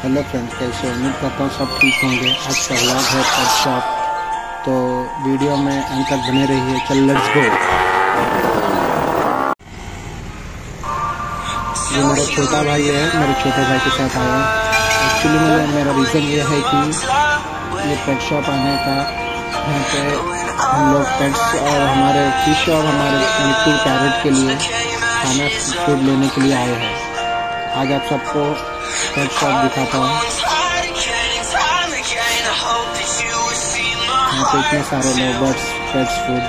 Hello friends, कैसे उम्मीद करता हूँ सब ठीक होंगे। आज का व्लॉग है पेट शॉप तो वीडियो में अंत तक बने रहिए। चल लेट्स गो ये मेरा छोटा भाई है, मेरे छोटे भाई के साथ आया। एक्चुअली में मेरा रीज़न ये है कि ये पेट शॉप आने का यहाँ पे हम लोग पेट्स और हमारे फ़िश और हमारे मिट्टी पैरेट के लिए खाना फ़ूड लेने के लिए आए हैं। आज आप सबको पेट शॉप दिखाता हूँ। यहाँ पे इतने सारे लोग बर्ड्स पेट्स फ़ूड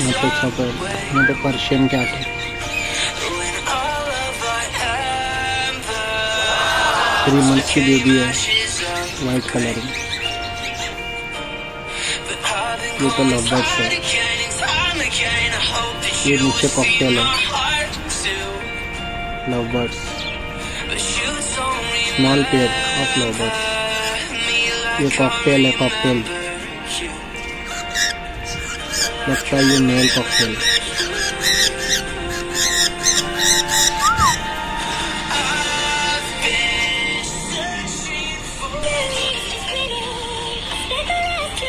यहाँ पे सब यहाँ पे पर्शियन कैट है थ्री मंथ्स की बेबी है वाइट कलर में ये तो लव बर्ड्स है ये नीचे कॉकटेल है love birds small pair of love birds ये कॉकटेल है कॉकटेल लगता है ये मेल कॉकटेल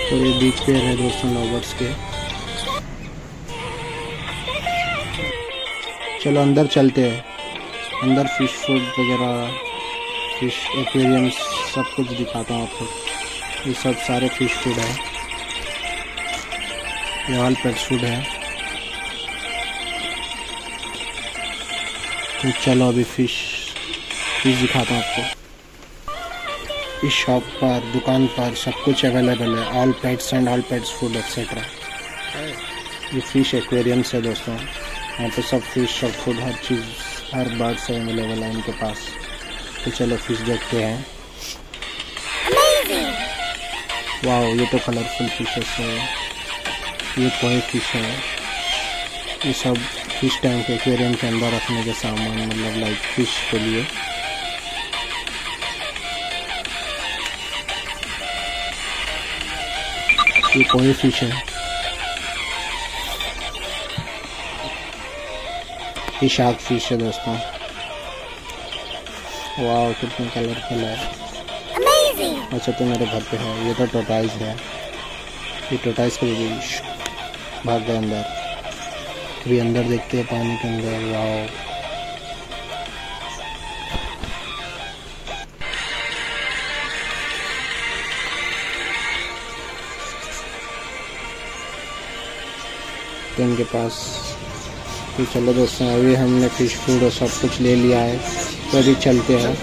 तो ये बीच पे है दोस्तों लवर्स के। चलो अंदर चलते हैं। अंदर फ़िश फ़ूड वगैरह फ़िश एक्वेरियम सब कुछ दिखाता हूँ आपको। ये सब सारे फ़िश फ़ूड है। ये ऑल पेट फ़ूड है। तो चलो अभी फ़िश फ़िश दिखाता हूँ आपको। इस शॉप पर दुकान पर सब कुछ अवेलेबल है। All pets and all pets food etcetera ये फ़िश एक्वेरियम्स है दोस्तों। यहाँ पे सब फ़िश सब फ़ूड हर चीज़ हर बर्ड्स अवेलेबल है इनके पास। तो चलो फ़िश देखते हैं। वाह ये तो कलरफुल फिशेस है। ये कोई फ़िश है। ये सब फ़िश टैंक एक्वेरियम के अंदर रखने के सामान मतलब लाइक फ़िश के लिए। ये कोई फ़िश है। ये शार्क फ़िश है दोस्तों। वाह कितने कलरफुल है। अच्छा तो मेरे घर पे है। ये तो टोटाइज है। ये टोटाइज के लिए भाग गए अंदर। अभी अंदर देखते हैं पानी के अंदर। वाह तो इनके पास तो चलो दोस्तों, अभी हमने फ़िश फ़ूड और सब कुछ ले लिया है। तो अभी चलते हैं।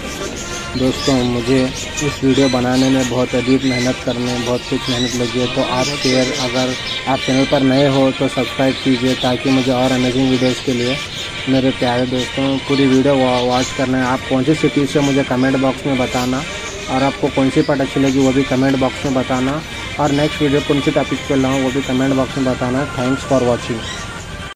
दोस्तों, मुझे इस वीडियो बनाने में बहुत अधिक मेहनत करने में बहुत कुछ मेहनत लगी है। तो आप शेयर, अगर आप चैनल पर नए हो तो सब्सक्राइब कीजिए ताकि मुझे और अमेजिंग वीडियोस के लिए मेरे प्यारे दोस्तों, पूरी वीडियो वॉच करना है। आप कौन सी सिटी से मुझे कमेंट बॉक्स में बताना और आपको कौन सी पार्ट अच्छी लगी, वो भी कमेंट बॉक्स में बताना। और नेक्स्ट वीडियो कौन सी टॉपिक पर लाऊँ, वो भी कमेंट बॉक्स में बताना। Thanks for watching